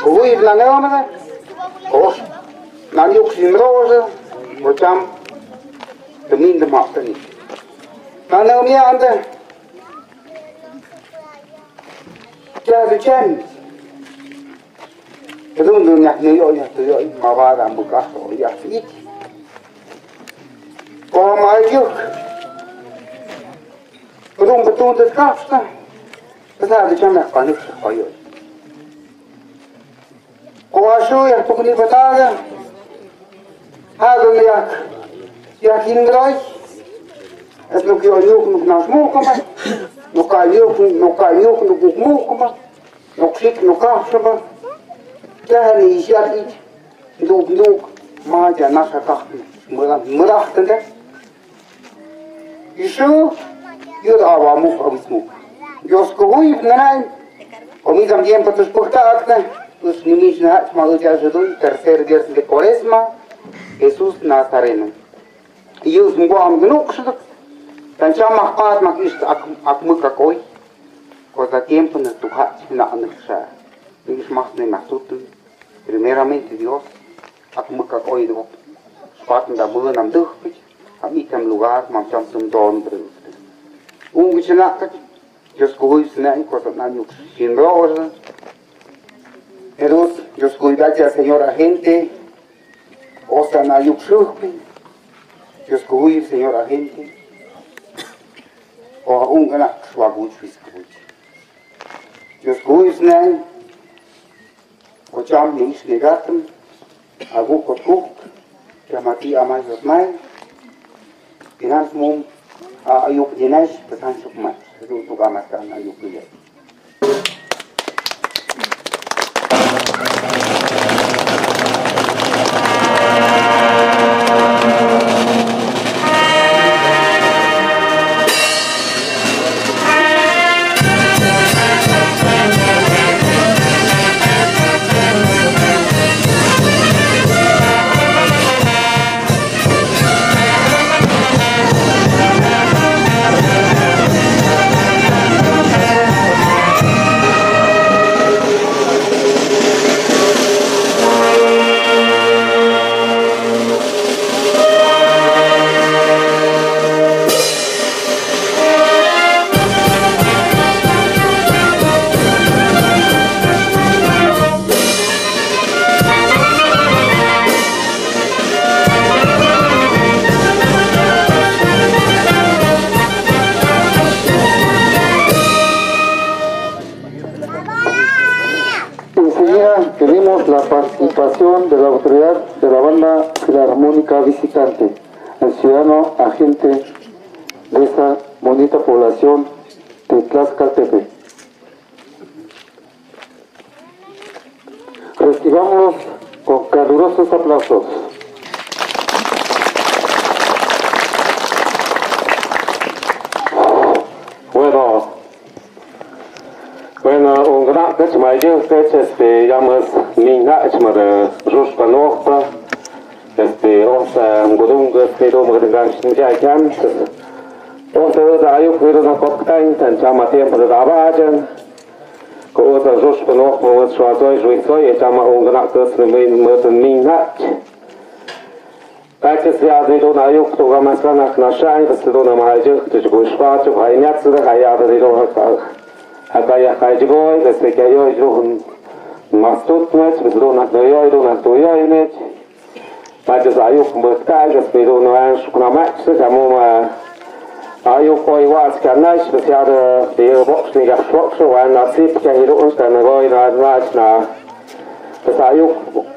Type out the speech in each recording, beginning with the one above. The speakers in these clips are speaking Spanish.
hoe на намена, os, naar njoks in roze, wordt dan de minder macht niet. nou nou niet aan de Java James. Dat doen we niet meer, ja, dat maar waar aan elkaar, oh, ja, fiet. Kom maar juk. Waarom betoont het kasten? Dat had ik hem kan niet niks. Kuashu yang pukuli betaga. Hadun yak yak indrai. Es nuk jo nuk nuk nas mukama. Nuk ayuk nuk ayuk nuk mukama. Nuk sik nuk afshama. Tehni isyak ik. Nuk nuk maaja nasa kahmi. Mırahtında. Еще Юр Аваму Промсмук. Йоскову и Пнарай. dat дем потушпухта акна. Nuestra Mishnah es tercer día de Cuaresma, Jesús Nazareno. И јас му го ам гнук што тан чам махпат мак ишт ак ак му какој кој за темпо на туха на анакша. Ниш махт не махтут. Примераменте Диос ак му какој до спатн да муле нам дух пич Queridos y oscuridad ya señor agente, osana yuxupi, yoskuhuir señor agente, o aún gana xuaguch viscuch. Yoskuhuir snan, o cham ni ish negatum, agu kotuk, chamati amay yosmay, pinans mum a ayuk dinash, pesan sukmay, rutukamaskan ayuk dinash. Calurosos aplausos. Bueno, bueno, un gran deci este llamas mina echma de ruspa nokta este osa este mga dengan sinja kan osa da ayu kuiro na koktain tan cosa jos no mo swa to jui so ye ta ma ong na ka sme me mo ten mi na tak se ja de do na yok to ga ma sa na na sha ni se do na ma je to go shwa to hai nya tsu ga ya de do ha ka ha ka ya ka je go de se ka yo jo hun ma stot ne se do na do yo do na do yo ne tak se ja yok mo ta ga se do na shu na ma se ga mo ma ayukoiwaaskanais masyado diyoboxnigajpoxuan asipchajiru'ustangoinadmachna pues ayuk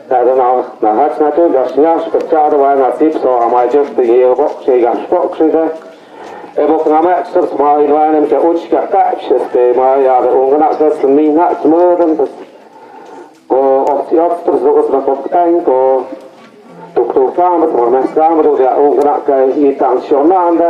najanachnachu yaxsinaxpechadwan asipso amaychextigiyoboxnigajpoxide eboknamechsers mailwanem ke uchkakach este mayade unganaqsesminachmudem pues ko oxtiotsters du'usmakopkain ko tuktukambet mormeskamdu ya unganaqka itansionanda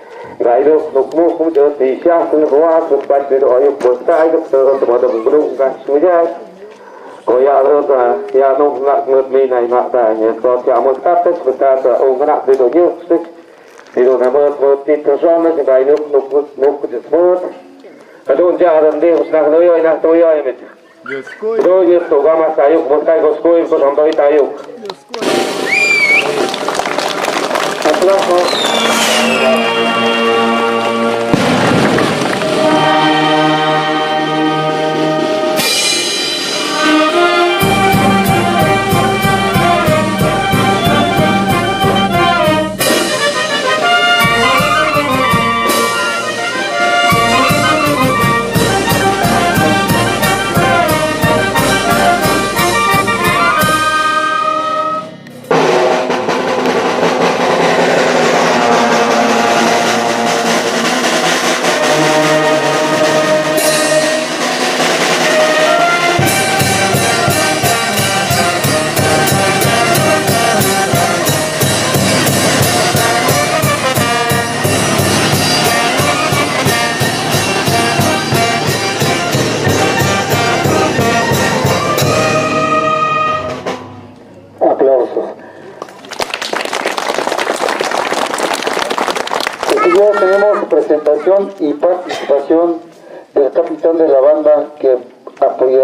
Rai dok nuk mu pun jauh tiga sen ruah supaya beru ayu bosta ayu terus terus berburu kan semuanya. Kau ya lor ta, ya nuk nak ngut ni nai nak ta ni. Kau ti amun kata sebut ada orang nak beru ayu sih. Beru nama beru ti terjama si rai nuk nuk nuk nuk jemput. Kadu unja adam deh usnak noyo nak toyo emet. Jo ye toga mas ayu bosta ayu skoi pun sampai tayu. Terima kasih.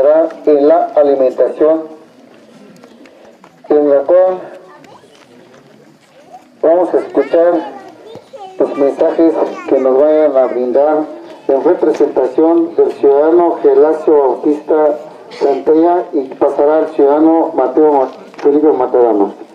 En la alimentación, en la cual vamos a escuchar los mensajes que nos vayan a brindar en representación del ciudadano Gelacio Bautista Santella y pasará al ciudadano Mateo Ma- Felipe Matarano.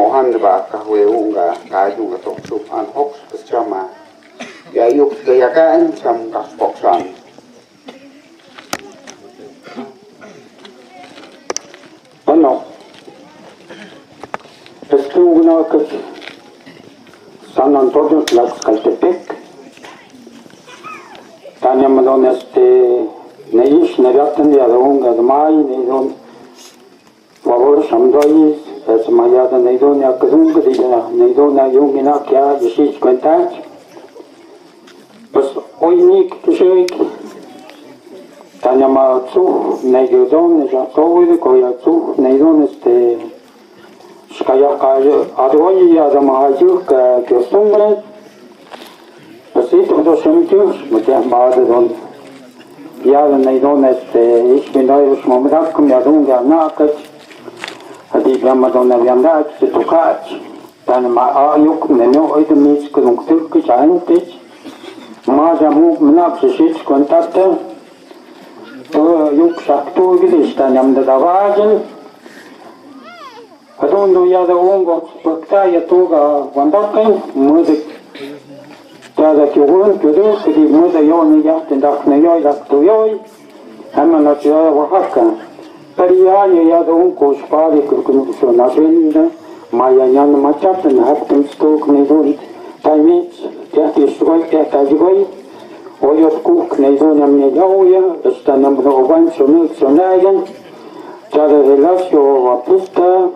Mohan Baka Weunga, Kaju Tok Supan Hox Pachama, Yayuk Gayakan, Sam Kaspoksan. Ano, Pestunguna Kus, San Antonio Las Kaltepec, Tanya Madonas de Neish Nariatan Yadunga, the Mai Nidon, Wabur Shamdois, समायाद नैदोन्या कसम कदीजना नैदोन्या योगिना क्या यशीज контакт. Пос ойник кишейк. Таня мацу нейдон жатовы кояцу нейдон сте. Шкая каже адвои язамахил ка кесумре. Посит до шемтюш мте мадон. Я нейдон сте. Ich bin neulich momentan kommen ja dunkel nach. Hadiglamadonna viandajatseto kajt Dann mal Ajuk, menu heute miskunung türkisch eigentlich. Maja mug mnapsisiz kontakte. Juk, şaktu gidiş tanım da davajın. Hadun dünyada Ungo, Spokta, ja Toga, vandakın müzik. Ja, da ki oğlum ködü, kedi müzik yoğunu yaptın, dakne yoy, daktu yoy. Hemen açıyor ve hakkın. Старияя, я дом кошпари, крукну все на женина, моя няна мачата, на хатым сток не дон, таймич, пятый шрой, пятый жгой, ойот кук не дон, а мне дауя, что нам брован, что мы, что найден, чада реласио вапуста,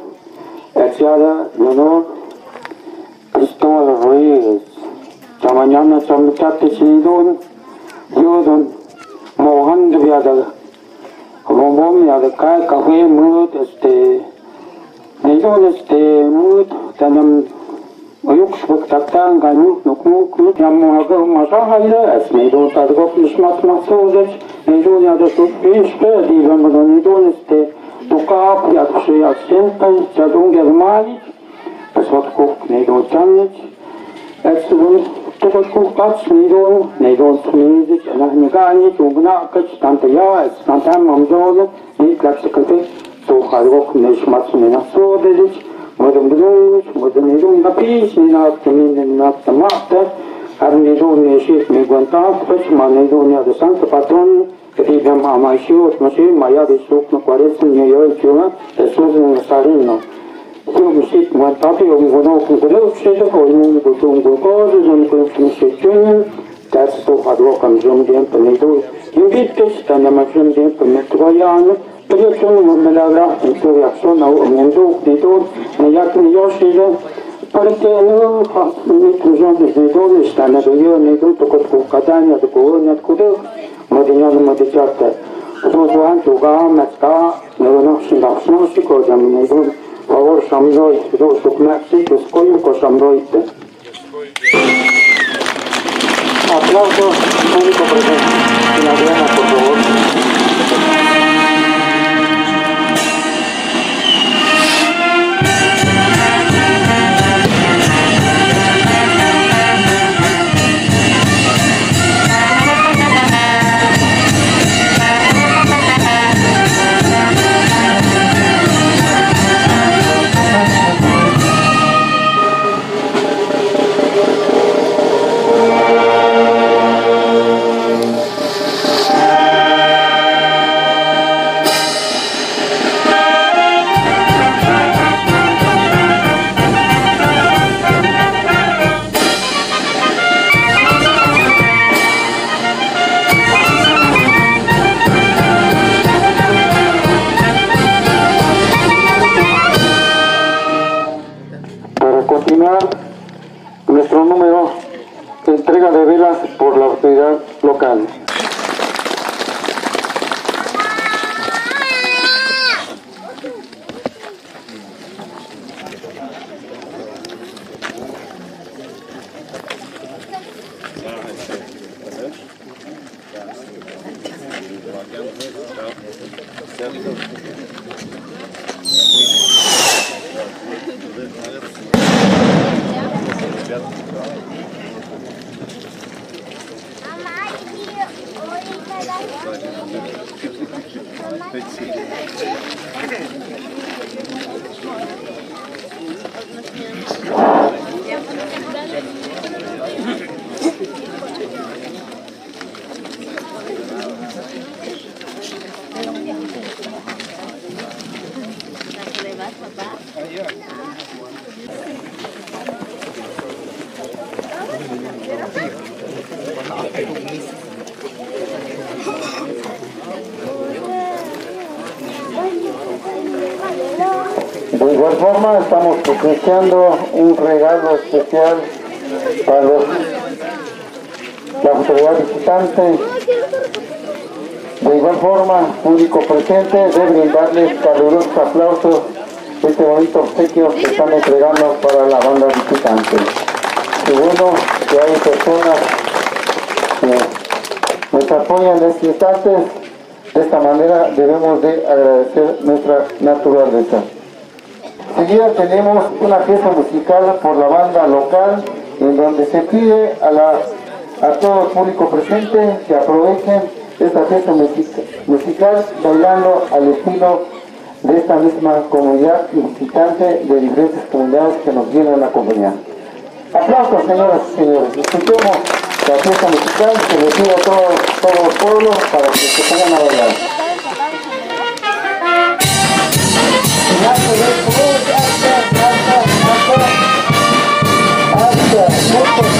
Etiada Leonor Cristóbal Ruiz Çamañana Çamlıçatı Şehidun Yodun Mohan Dübiyadalı Rombong ya dekat kafe mut este Nejon este mut tanam Oyuk shpuk taktang ganyuk nukmuk mut yam muhaga masa hayda es nejon tadgok nishmat maksa uzec Nejon ya da shuk bishpe di vamada nejon este Tukap ya kushe ya sentai jadung germanic Pesvat kuk nejon channic Etsi bunit Tukutukats Nidon, Nidon Smizik, Nahmigani, Tugna, Kach, Tantaya, Tantam, Mamzolo, Niklaxikate, Сухарок, Нишмас, Минасодович, Мадам Брунович, Мадам Ирун, Напиш, Минат, Минат, Марта, Армижон, Мишик, Мигвантас, Пачман, Ирун, Ядышанца, Патрон, Рибям, Амайши, Осмаши, Майя, Вишук, Накварец, Нью-Йорк, Чуна, Эсузин, Саринов. 勝負していってもらった後読むのこれを不正とか思うことをごかわず存分に接中に that's to Hadwakam Zumdian Panidu. You get this Tanamajum Din Pamitroyan, Payakun Melavra, and to Yaksona, Mendu, Didu, Nayakin Yoshido, Partenu, Mituzon, Didu, Stanadoyo, Nidu, Tokotku Kadania, the Governor Kudu, Madinan Madijata. So to Antuga, Matka, Neronoxin, Oxnosiko, Jaminabu. Αγόρ σαμνόη, δω στο κνάξι και σκόλιο κοσαμνόητε. Aplausos, público presente. La Diana, por favor. De brindarles calurosos aplausos este bonito obsequio que están entregando para la banda visitante. Y bueno, que hay personas que nos apoyan en este instante, de esta manera debemos de agradecer nuestra naturaleza. Enseguida tenemos una fiesta musical por la banda local, en donde se pide a, la, a todo el público presente que aprovechen esta fiesta musica- musical bailando al estilo de esta misma comunidad visitante de diferentes comunidades que nos vienen a acompañar. Aplausos, señoras y señores. Escuchemos la fiesta musical que pido a todo, todo el pueblo para que se pongan a bailar. Baile, baile, baile.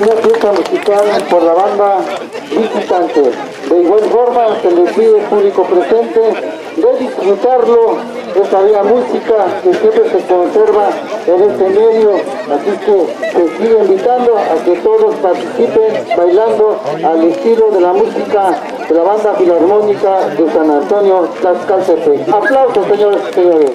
Una fiesta musical por la banda visitante. De igual forma, se les pide al público presente de disfrutarlo, esta bella música que siempre se conserva en este medio, así que se sigue invitando a que todos participen bailando al estilo de la música de la banda filarmónica de San Antonio Tlaxcaltepec. Aplausos señores y señores.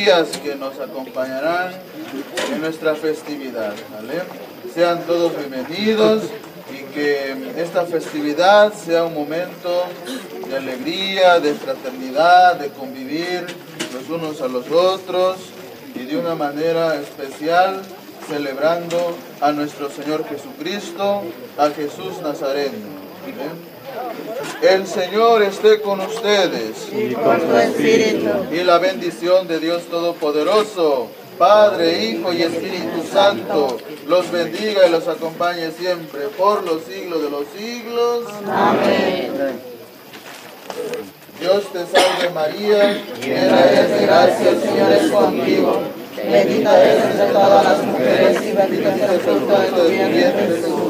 Días que nos acompañarán en nuestra festividad. ¿vale? Sean todos bienvenidos y que esta festividad sea un momento de alegría, de fraternidad, de convivir los unos a los otros y de una manera especial celebrando a nuestro Señor Jesucristo, a Jesús Nazareno. ¿Ven? El Señor esté con ustedes. y con tu espíritu. Y la bendición de Dios Todopoderoso, Padre, Hijo y Espíritu Santo, los bendiga y los acompañe siempre por los siglos de los siglos. Amén. Dios te salve María, Llena eres de gracia, el Señor es contigo. Bendita eres entre todas las mujeres y bendito es el fruto de tu vientre Jesús.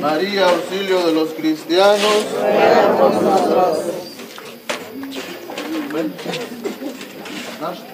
María, auxilio de los cristianos. Ven. Nasz.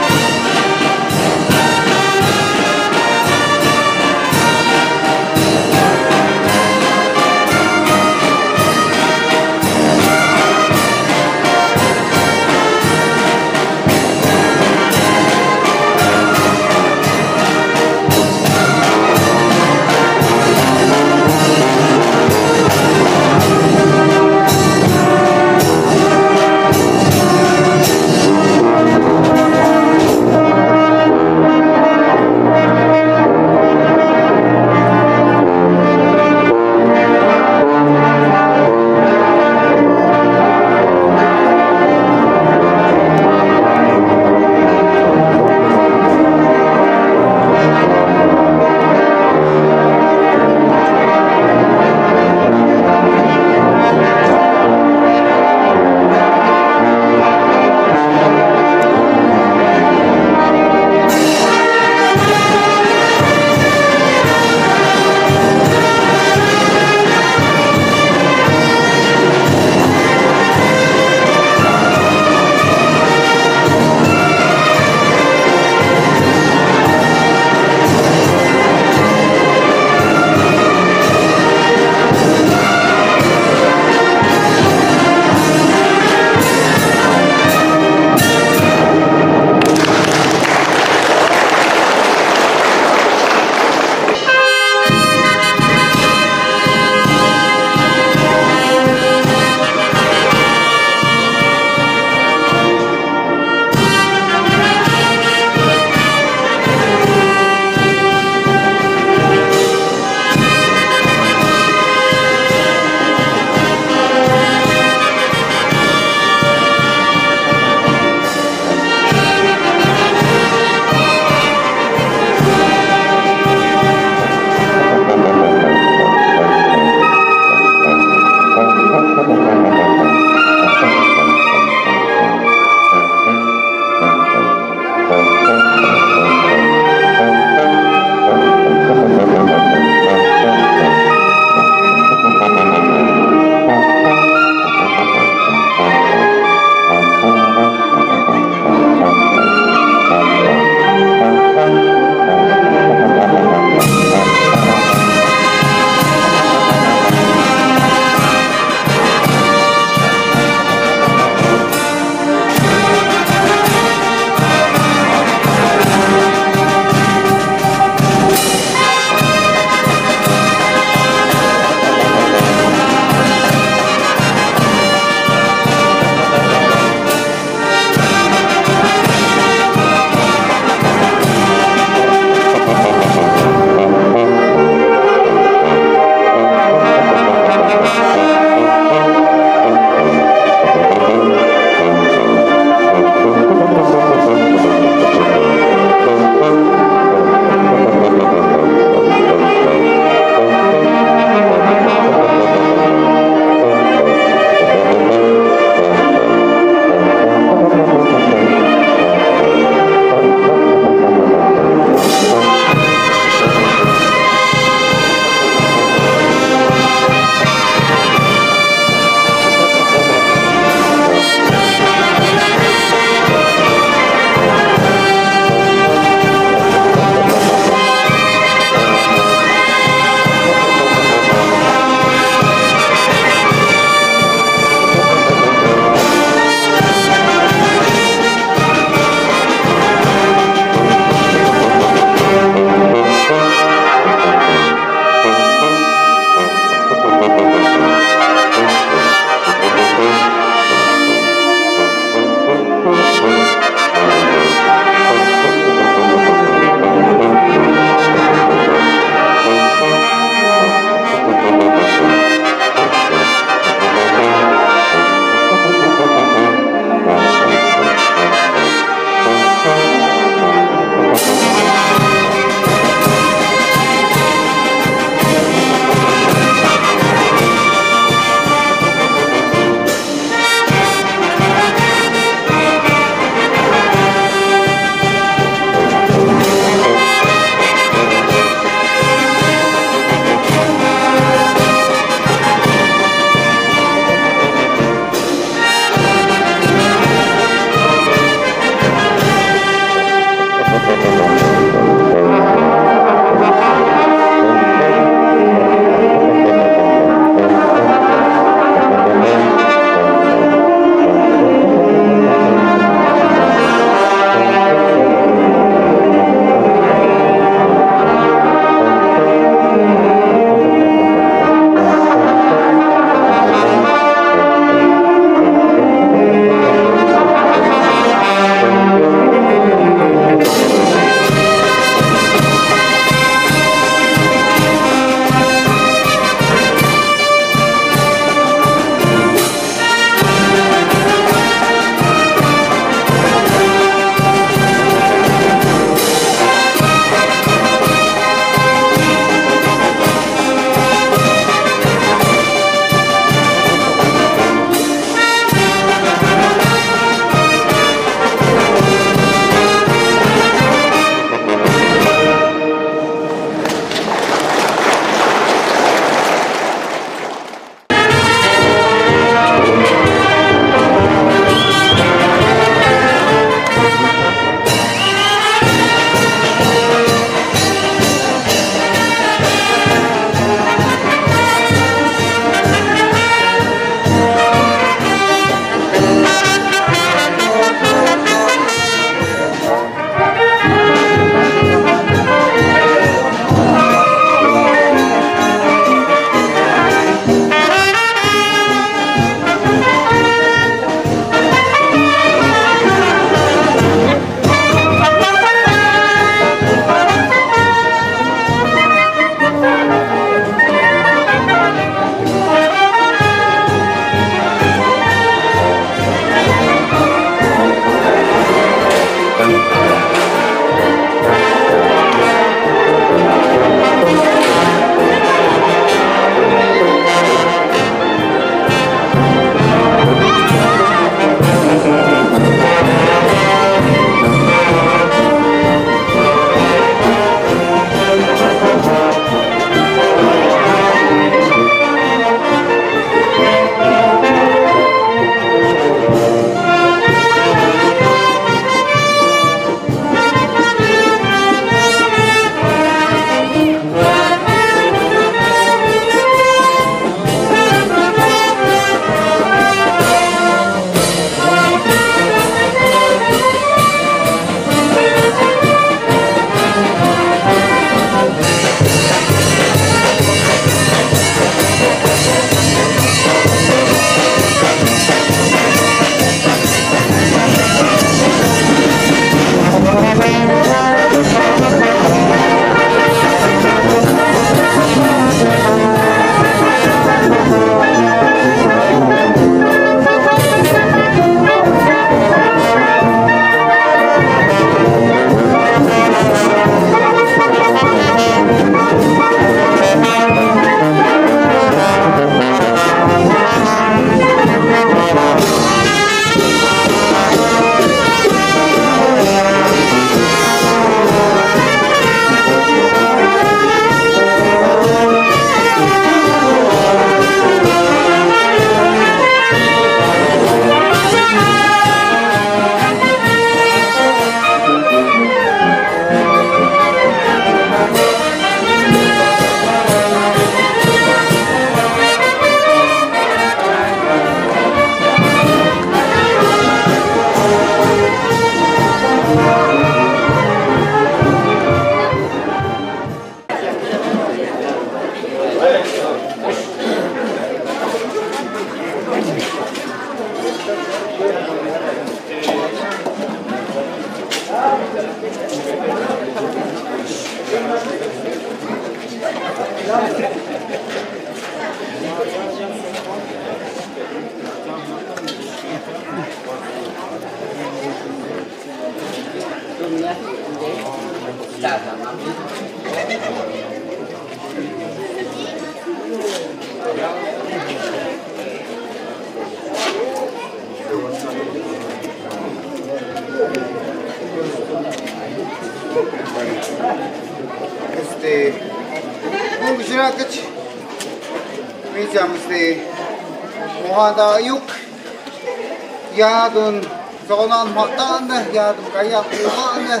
yapmağını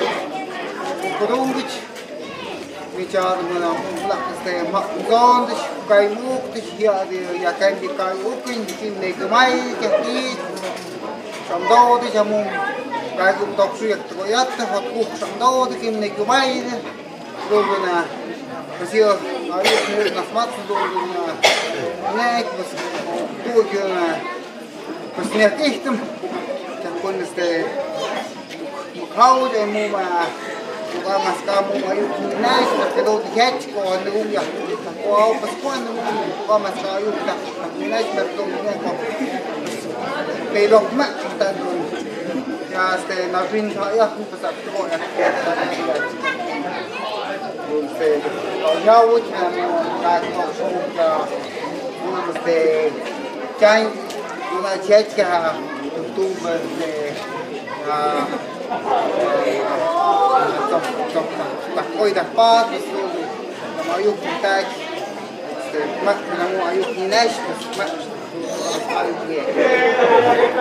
kurum biç vicarımına umla kısaya makzandış kaymuktış ya diyor ya kendi kaymukin için ne gümay kehtiyiz şamda odı camun kaygım toksu yaktı o yattı hatkuk şamda odı kim ne gümay kurumuna kısıyo arif mür nasmatsız olduğuna ne ekmes kurumuna kısmet ihtim kakonu kısaya kau je mu ba buka mas kamu ayu kina kita do tihet ko andu ya ko pas ko andu ko mas kayu ka kina kita do kina ko pelok mak kita do ya ste na pin tha ya ku pas ko ya Este, ya ucha, la consulta, este, ya una checha, YouTube, este, hoida paatus ma juhtin täis ma ma ma juhtin näis ma ma juhtin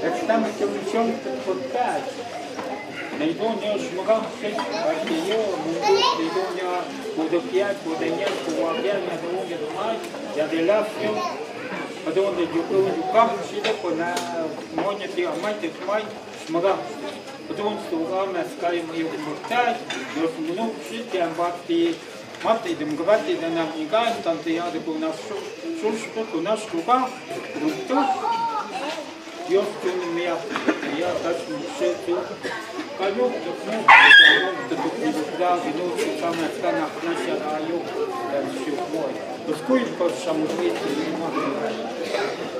Так там это в чем-то подкач. Найду у него шмагам шесть партию, найду у него буду пять, буду нет, буду объявлен, я думаю, я думаю, я деля все. Потом я дюкую дюкам, шидаку на моне три амай, так май, шмагам. Потом стугам на скале мою муртать, но смуну шить, я амбак пить. 待っていて向かっていた中に関して、やでこなす、そうするとなすとか、ぐっと、洋服に見合って、я точно все это конек, ну, это тут да, ну, самое цена наша район, там все мой. Поскольку по самому месте не могу.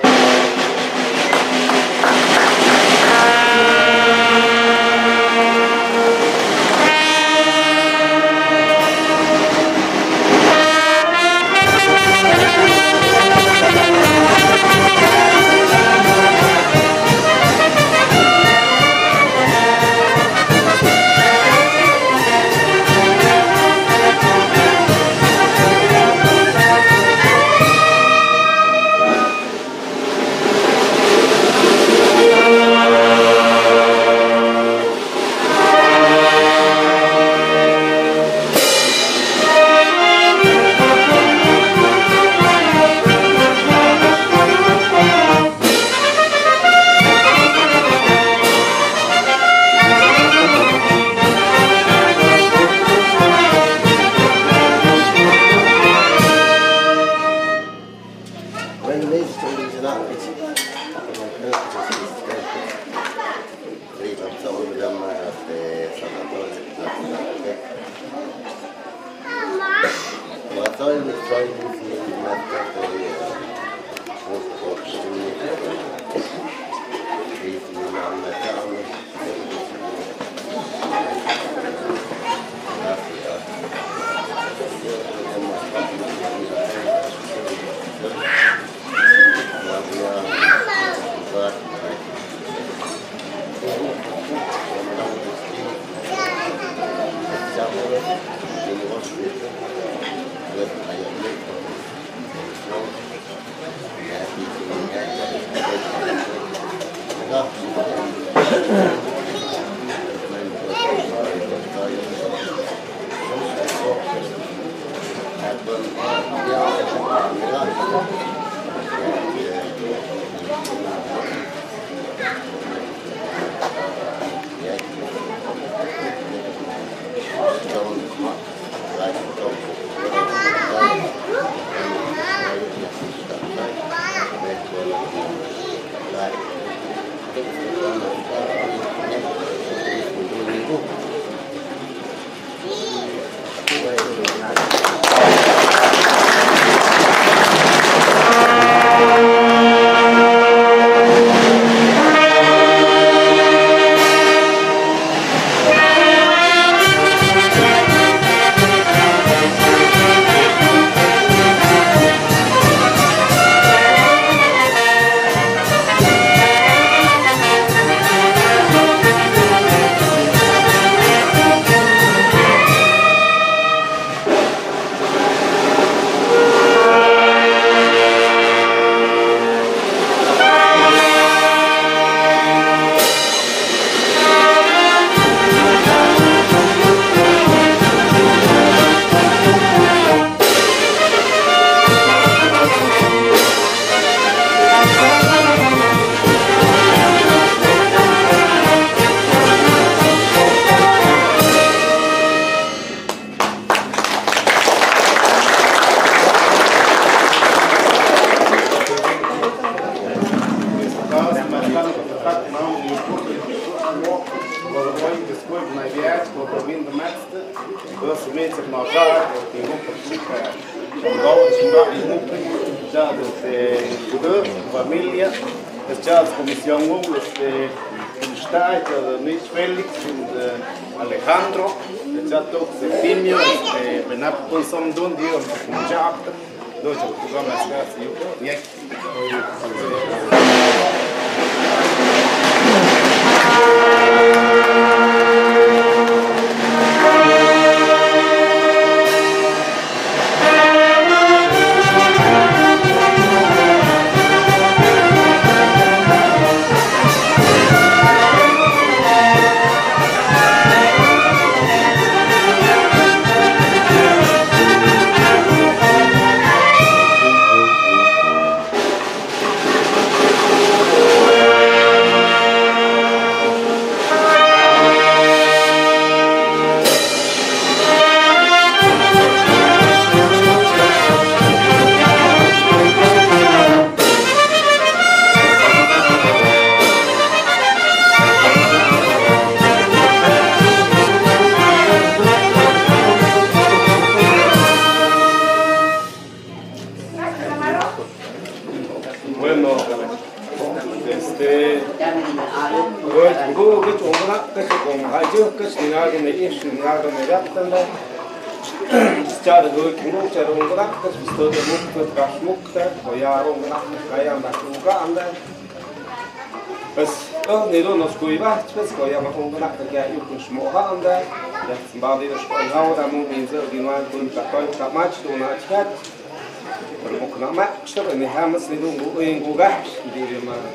aslında uyuyun gugah diyeceğim ama.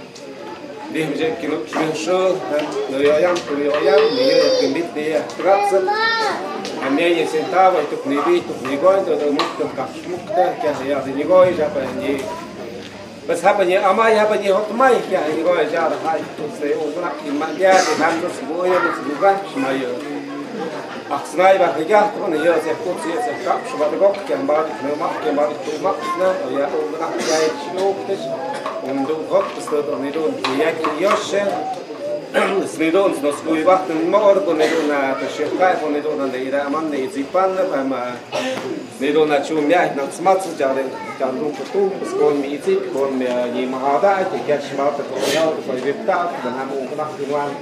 Dia macam kilo kilo show dan beli ayam beli ayam dia yang kembali dia terus. Kami ada sentawa itu kembali itu kembali itu dalam itu kaki mukta kerana yang ini goi siapa ni? Bas apa ni? Ama apa ni? Hot mai kerana ini goi jadi hari itu saya orang kiman dia dihantar semua yang bersuka semua yang أقسناي بقى جاه تكون هي زي كوت هي زي كاب شو بعد بقى كم بعد كم ما كم بعد كم ما كنا يا أول ما جاي شنو كتش وندو غط استوت وندون وياك يوش سندون سنسكوي وقت ما أرد وندون تشيخاي وندون عند إذا أمان نيزيبان فما ندون أشوف مياه نسمات جاري جاندون كتوم بسكون ميزي كون يمهادا تكش ما تكون يا تكون يبتعد بنامو بنحكي وان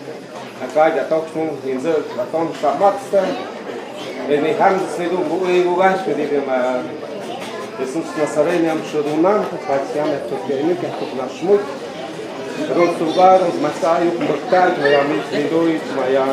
a kai da tok fun in zol da ton sta matste de ni han de sedu bu e bu gan shu de ma de sus na sarem yam shu du nan ta pat yam et tok ye nik rot su bar ma sta yu bu ta ma yam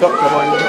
Come on. Come on.